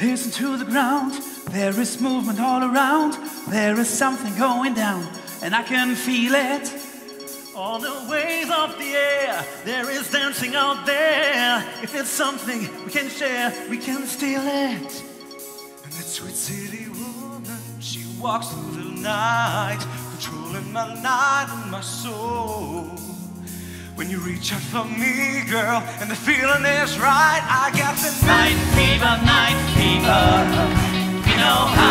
Listen to the ground, there is movement all around. There is something going down, and I can feel it. On the waves of the air, there is dancing out there. If it's something we can share, we can steal it. And that sweet city woman, she walks through the night, controlling my night and my soul. When you reach out for me, girl, and the feeling is right, I got the Night fever, night fever. You know how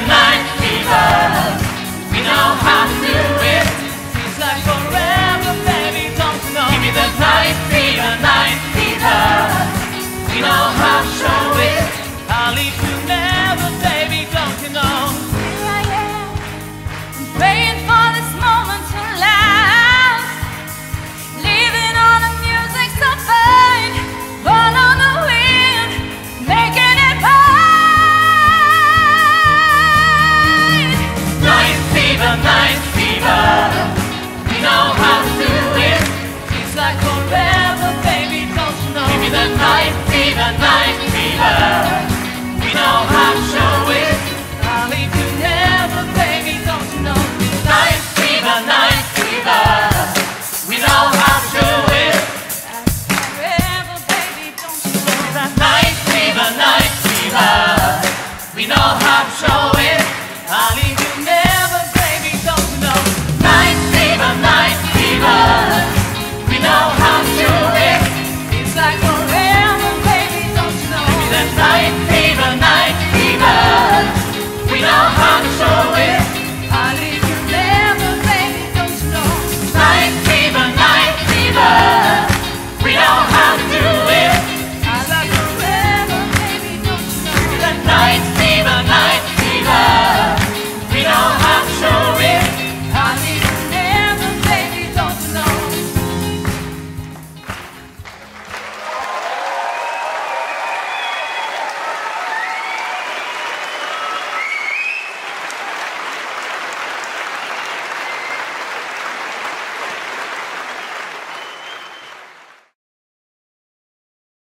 fever, night know how to do it. Feels like forever, baby. Don't you know? Give me the night fever, night fever. We know how to show it. Never, baby. Don't you know? Night fever, night fever. We know how to it. Forever, baby, don't you know? Night fever, night fever. We know how to show it. I'll leave you Fever night, fever. We know how to show it.